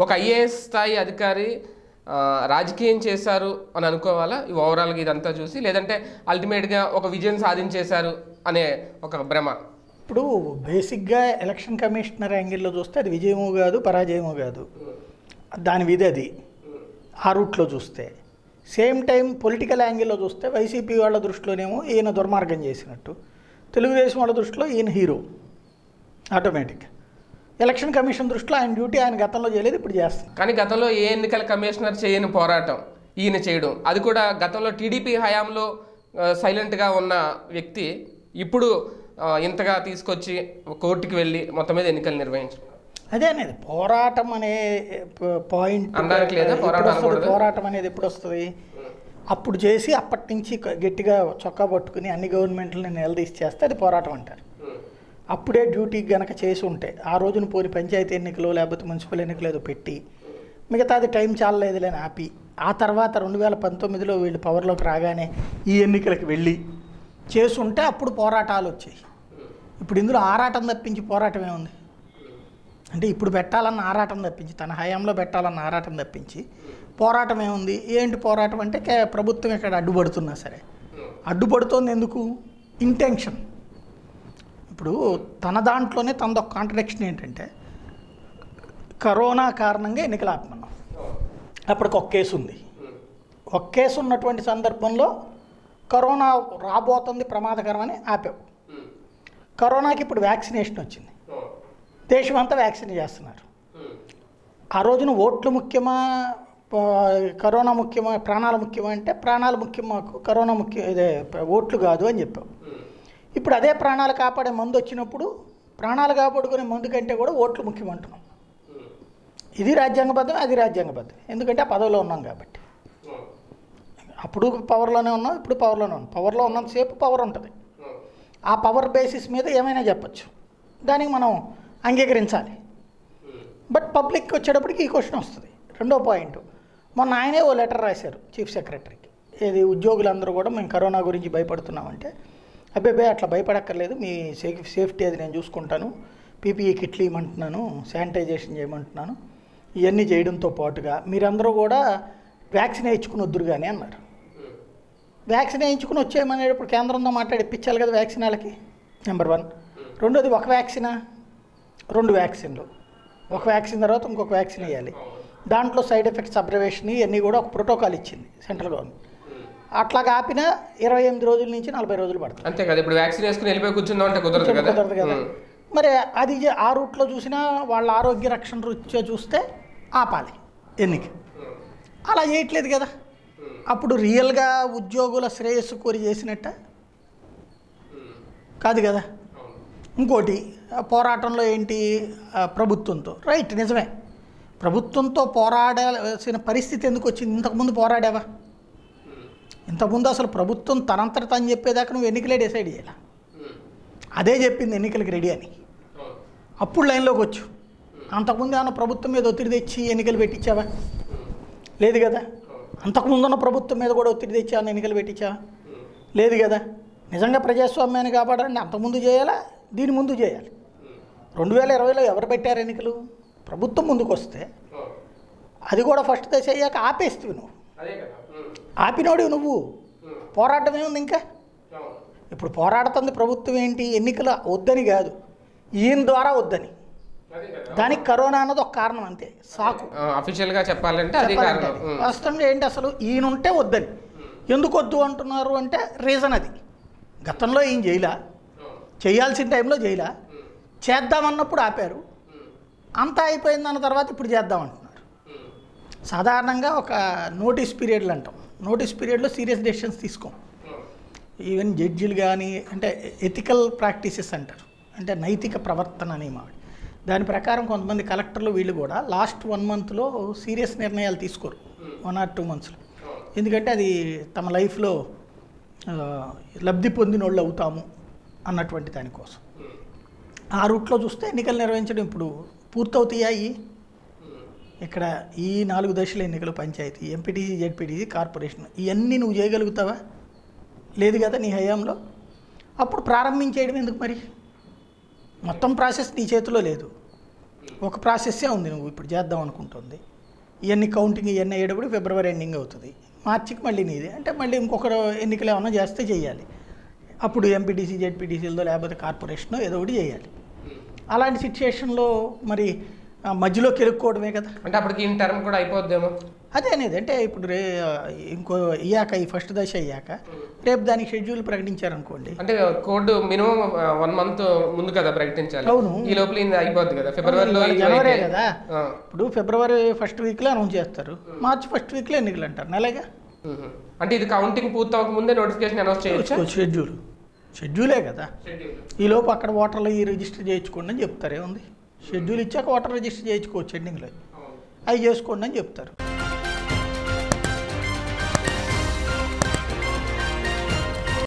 ఒక ఐఏఎస్ స్థాయి అధికారి రాజకీయం చేశారు అని అనుకోవాలా? ఈ ఓవరాల్గా ఇదంతా చూసి? లేదంటే అల్టిమేట్గా ఒక విజయం సాధించేశారు అనే ఒక భ్రమ? ఇప్పుడు బేసిక్గా ఎలక్షన్ కమిషనర్ యాంగిల్లో చూస్తే అది విజయము కాదు పరాజయము కాదు. దాని విధి అది. ఆ రూట్లో చూస్తే. సేమ్ టైం పొలిటికల్ యాంగిల్లో చూస్తే వైసీపీ వాళ్ళ దృష్టిలోనేమో ఈయన దుర్మార్గం చేసినట్టు. తెలుగుదేశం వాళ్ళ దృష్టిలో ఈయన హీరో ఆటోమేటిక్ ఎలక్షన్ కమిషన్ దృష్టిలో ఆయన డ్యూటీ ఆయన గతంలో చేయలేదు ఇప్పుడు చేస్తుంది కానీ గతంలో ఏ ఎన్నికల కమిషనర్ చేయని పోరాటం ఈయన చేయడం. అది కూడా గతంలో టీడీపీ హయాంలో సైలెంట్గా ఉన్న వ్యక్తి ఇప్పుడు ఇంతగా తీసుకొచ్చి కోర్టుకి వెళ్ళి మొత్తం మీద ఎన్నికలు నిర్వహించడం. అదే అనేది పోరాటం అనే పాయింట్ పోరాటం అనేది ఎప్పుడు వస్తుంది అప్పుడు చేసి అప్పటి నుంచి గట్టిగా చొక్కా పట్టుకుని అన్ని గవర్నమెంట్లని నిలదీసి చేస్తే అది పోరాటం అంటారు. అప్పుడే డ్యూటీ గనక చేసి ఉంటే ఆ రోజున పోని పంచాయతీ ఎన్నికలు లేకపోతే మున్సిపల్ ఎన్నికలు ఏదో పెట్టి మిగతాది టైం చాలలేదులేని ఆపి ఆ తర్వాత రెండు వేల పంతొమ్మిదిలో వీళ్ళు పవర్లోకి రాగానే ఈ ఎన్నికలకు వెళ్ళి చేసుంటే అప్పుడు పోరాటాలు వచ్చాయి. ఇప్పుడు ఇందులో ఆరాటం తప్పించి పోరాటం ఏముంది? అంటే ఇప్పుడు పెట్టాలన్న ఆరాటం తప్పించి తన హయాంలో పెట్టాలన్న ఆరాటం తప్పించి పోరాటం ఏముంది? ఏంటి పోరాటం అంటే ప్రభుత్వం ఇక్కడ అడ్డుపడుతున్నా సరే. అడ్డుపడుతోంది ఎందుకు? ఇంటెన్షన్. ఇప్పుడు తన దాంట్లోనే తనదొక కాంట్రడిక్షన్ ఏంటంటే కరోనా కారణంగా ఎన్నికలు ఆపమన్నాం అప్పటికి ఒక కేసు ఉంది ఒక కేసు ఉన్నటువంటి సందర్భంలో కరోనా రాబోతుంది ప్రమాదకరమని ఆపావు కరోనాకి ఇప్పుడు వ్యాక్సినేషన్ వచ్చింది. దేశమంతా వ్యాక్సిన్ చేస్తున్నారు. ఆ రోజున ఓట్లు ముఖ్యమా కరోనా ముఖ్యమా ప్రాణాలు ముఖ్యమా అంటే ప్రాణాలు ముఖ్యం మాకు కరోనా ముఖ్యం ఇదే ఓట్లు కాదు అని చెప్పావు ఇప్పుడు అదే ప్రాణాలు కాపాడే మందు వచ్చినప్పుడు ప్రాణాలు కాపాడుకునే మందు కంటే కూడా ఓట్లు ముఖ్యమంటున్నాం. ఇది రాజ్యాంగబద్ధం అది రాజ్యాంగబద్ధం. ఎందుకంటే ఆ పదవిలో ఉన్నాం కాబట్టి. అప్పుడు పవర్లోనే ఉన్నాం ఇప్పుడు పవర్లోనే ఉన్నాం. పవర్లో ఉన్నంతసేపు పవర్ ఉంటుంది. ఆ పవర్ బేసిస్ మీద ఏమైనా చెప్పచ్చు. దానికి మనం అంగీకరించాలి. బట్ పబ్లిక్ వచ్చేటప్పటికి ఈ క్వశ్చన్ వస్తుంది. రెండో పాయింట్. మొన్న ఆయనే ఓ లెటర్ రాశారు చీఫ్ సెక్రటరీకి. ఏది ఉద్యోగులందరూ కూడా మేము కరోనా గురించి భయపడుతున్నామంటే అబ్బాయి అట్లా భయపడక్కర్లేదు. మీ సేఫ్ సేఫ్టీ అది నేను చూసుకుంటాను. పీపీఈ కిట్లు ఇవ్వమంటున్నాను శానిటైజేషన్ చేయమంటున్నాను. ఇవన్నీ చేయడంతో పాటుగా మీరందరూ కూడా వ్యాక్సిన్ వేయించుకుని వద్దురు కానీ అన్నారు. వ్యాక్సిన్ వేయించుకుని వచ్చేయమనేటప్పుడు కేంద్రంతో మాట్లాడి ఇప్పించాలి కదా వ్యాక్సిన్ వాళ్ళకి. నెంబర్ వన్ రెండోది ఒక వ్యాక్సినా? రెండు వ్యాక్సిన్లు. ఒక వ్యాక్సిన్ తర్వాత ఇంకొక వ్యాక్సిన్ వేయాలి దాంట్లో సైడ్ ఎఫెక్ట్స్ అబ్జర్వేషన్ ఇవన్నీ కూడా ఒక ప్రోటోకాల్ ఇచ్చింది సెంట్రల్ గవర్నమెంట్. అట్లాగా ఆపిన ఇరవై ఎనిమిది రోజుల నుంచి నలభై రోజులు పడుతుంది. అంతే కదా ఇప్పుడు వ్యాక్సిన్ వేసుకుని వెళ్ళిపోయి కూర్చుందాం అంటే కుదరదు కదా. కుదరదు కదా. ఉమ్. మరి అది ఆ రూట్లో చూసినా వాళ్ళ ఆరోగ్య రక్షణ రీత్యా చూస్తే ఆపాలి ఎన్నిక. అలా చేయట్లేదు కదా. అప్పుడు రియల్గా ఉద్యోగుల శ్రేయస్సు కోరి చేసినట్ట? కాదు కదా. ఇంకోటి పోరాటంలో ఏంటి ప్రభుత్వంతో? రైట్ నిజమే. ప్రభుత్వంతో పోరాడాల్సిన పరిస్థితి ఎందుకు వచ్చింది? ఇంతకుముందు పోరాడావా? ఇంతకుముందు అసలు ప్రభుత్వం తనంతట తను చెప్పేదాకా నువ్వు ఎన్నికలే డిసైడ్ చేయాలి? అదే చెప్పింది ఎన్నికలకి రెడీ అని. అప్పుడు లైన్లోకి వచ్చు. అంతకుముందు ఏమన్నా ప్రభుత్వం మీద ఒత్తిడి తెచ్చి ఎన్నికలు పెట్టించావా? లేదు కదా? అంతకుముందు ఉన్న ప్రభుత్వం మీద కూడా ఒత్తిడి తెచ్చి ఎన్నికలు పెట్టించావా? లేదు కదా? నిజంగా ప్రజాస్వామ్యాన్ని కాపాడాలంటే అంతకుముందు చేయాలా? దీని ముందు చేయాలి. రెండు వేల ఇరవైలో ఎవరు పెట్టారు ఎన్నికలు? ప్రభుత్వం ముందుకు వస్తే అది కూడా ఫస్ట్ దశ అయ్యాక ఆపేస్తువి నువ్వు. ఆపినోడివి నువ్వు. ఉమ్. పోరాటం ఏముంది ఇంకా. ఇప్పుడు పోరాడుతుంది ప్రభుత్వం ఏంటి? ఎన్నికలు వద్దని కాదు. ఈయన ద్వారా వద్దని. దానికి కరోనా అన్నది ఒక కారణం అంతే. సాకు. ఆ, అఫీషియల్గా చెప్పాలంటే. వాస్తవంగా ఏంటి అసలు? ఈయన ఉంటే వద్దని. ఎందుకు వద్దు అంటున్నారు అంటే రీజన్ అది. గతంలో ఈయన చేయలా? చేయాల్సిన టైంలో చేయలా? చేద్దామన్నప్పుడు ఆపారు. అంతా అయిపోయిందన్న తర్వాత ఇప్పుడు చేద్దామంటున్నారు సాధారణంగా ఒక నోటీస్ పీరియడ్లు అంటాం. నోటీస్ పీరియడ్లో సీరియస్ డెసిషన్స్ తీసుకోం. ఈవెన్ జడ్జిలు కానీ అంటే ఎథికల్ ప్రాక్టీసెస్ అంటారు. అంటే నైతిక ప్రవర్తన అనే మాట దాని ప్రకారం కొంతమంది కలెక్టర్లు వీళ్ళు కూడా లాస్ట్ వన్ మంత్లో సీరియస్ నిర్ణయాలు తీసుకోరు. వన్ ఆర్ టూ మంత్స్లో. ఎందుకంటే అది తమ లైఫ్లో లబ్ధి పొందిన వాళ్ళు అవుతాము అన్నటువంటి దానికోసం. ఆ రూట్లో చూస్తే ఎన్నికలు నిర్వహించడం ఇప్పుడు పూర్తవుతాయి. ఇక్కడ ఈ నాలుగు దశల ఎన్నికలు పంచాయతీ ఎంపీటీసీ జెడ్పీటీసీ కార్పొరేషన్ ఇవన్నీ నువ్వు చేయగలుగుతావా? లేదు కదా నీ హయాంలో? అప్పుడు ప్రారంభించేయడం ఎందుకు మరి? మొత్తం ప్రాసెస్ నీ చేతిలో లేదు. ఒక ప్రాసెస్సే ఉంది నువ్వు ఇప్పుడు చేద్దాం అనుకుంటుంది. ఇవన్నీ కౌంటింగ్ ఇవన్నీ అయ్యేటప్పుడు ఫిబ్రవరి ఎండింగ్ అవుతుంది. మార్చికి మళ్ళీ నీది. అంటే మళ్ళీ ఇంకొకరు ఎన్నికలు ఏమైనా చేస్తే చేయాలి. అప్పుడు ఎంపీటీసీ జెడ్పీటీసీలతో లేకపోతే కార్పొరేషన్ ఏదో ఒకటి చేయాలి. అలాంటి సిచ్యుయేషన్లో మరి మధ్యలో కెలుక్కోవడమే కదా. అంటే అప్పటికి ఈ టర్మ్ కూడా అయిపోద్దేమో? అదే అనేది అంటే ఇప్పుడు రే ఇంకో అయ్యాక ఈ ఫస్ట్ దశ అయ్యాక రేపు దానికి షెడ్యూల్ ప్రకటించారనుకోండి. అంటే కోడ్ మినిమం వన్ మంత్ ముందు కదా ప్రకటించాలి. అవును. ఈ లోపల అయిపోద్ది కదా. ఫిబ్రవరిలో జనవరే కదా. ఇప్పుడు ఫిబ్రవరి ఫస్ట్ వీక్లో అనౌన్స్ చేస్తారు. మార్చి ఫస్ట్ వీక్లో ఎన్నికలు అంటారు. నెలగా. అంటే ఇది కౌంటింగ్ పూర్తి అవ్వక ముందే నోటిఫికేషన్ అనౌన్స్ చేయొచ్చా? షెడ్యూల్. షెడ్యూలే కదా. ఈ లోపు అక్కడ ఓటర్లు ఈ రిజిస్టర్ చేయించుకోండి అని చెప్తారు ఏముంది? షెడ్యూల్ ఇచ్చాక ఓటర్ రిజిస్టర్ చేయించుకోవచ్చు ఎండింగ్లో అవి చేసుకోండి అని చెప్తారు.